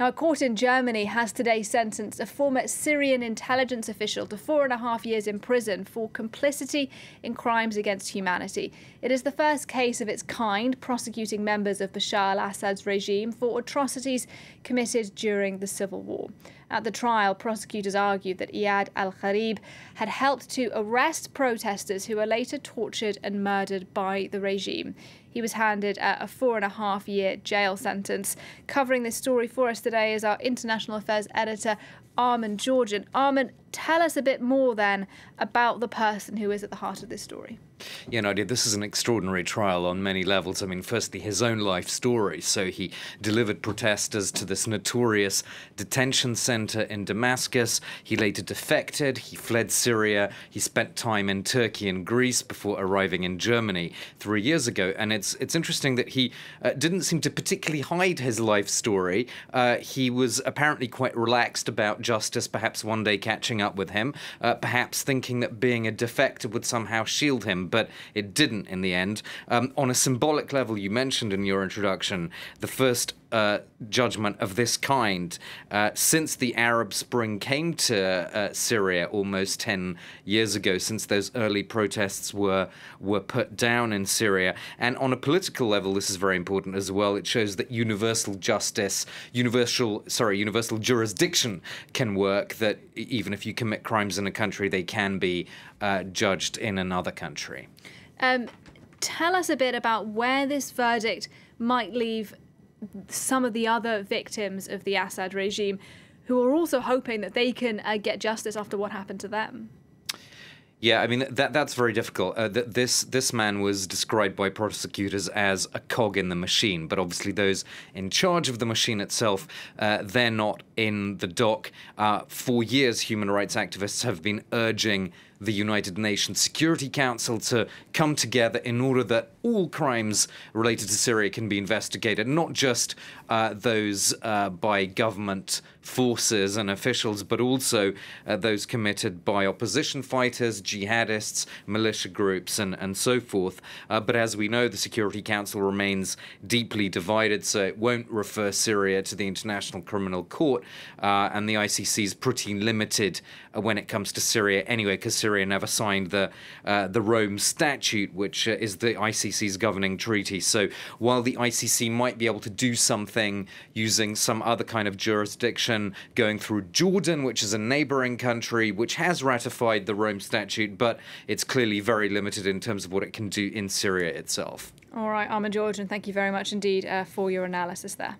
Now, a court in Germany has today sentenced a former Syrian intelligence official to four and a half years in prison for complicity in crimes against humanity. It is the first case of its kind prosecuting members of Bashar al Assad's regime for atrocities committed during the civil war. At the trial, prosecutors argued that Iyad al Gharib had helped to arrest protesters who were later tortured and murdered by the regime. He was handed a four and a half year jail sentence. Covering this story for us today is our international affairs editor, Armen Georgian. Armen, tell us a bit more then about the person who is at the heart of this story. Yeah, Nadia, this is an extraordinary trial on many levels. I mean, firstly, his own life story. So he delivered protesters to this notorious detention center in Damascus. He later defected. He fled Syria. He spent time in Turkey and Greece before arriving in Germany three years ago. And it's it's interesting that he uh, didn't seem to particularly hide his life story. Uh, he was apparently quite relaxed about justice, perhaps one day catching up with him, uh, perhaps thinking that being a defector would somehow shield him but it didn't in the end. Um, on a symbolic level, you mentioned in your introduction the first uh, judgment of this kind uh, since the Arab Spring came to uh, Syria almost 10 years ago, since those early protests were were put down in Syria. And on a political level, this is very important as well. It shows that universal justice, universal sorry, universal jurisdiction can work. That even if you commit crimes in a country, they can be uh, judged in another country. Um, tell us a bit about where this verdict might leave some of the other victims of the Assad regime who are also hoping that they can uh, get justice after what happened to them. Yeah, I mean that that's very difficult. Uh, th- this this man was described by prosecutors as a cog in the machine, but obviously those in charge of the machine itself, uh, they're not in the dock. Uh, for years, human rights activists have been urging the United Nations Security Council to come together in order that all crimes related to Syria can be investigated, not just uh, those uh, by government forces and officials, but also uh, those committed by opposition fighters, jihadists, militia groups, and, and so forth. Uh, but as we know, the Security Council remains deeply divided, so it won't refer Syria to the International Criminal Court, uh, and the ICC is pretty limited uh, when it comes to Syria anyway, because Syria Syria never signed the uh, the Rome Statute, which uh, is the ICC's governing treaty. So while the ICC might be able to do something using some other kind of jurisdiction, going through Jordan, which is a neighboring country which has ratified the Rome Statute, but it's clearly very limited in terms of what it can do in Syria itself. All right, Armen Georgian, thank you very much indeed uh, for your analysis there.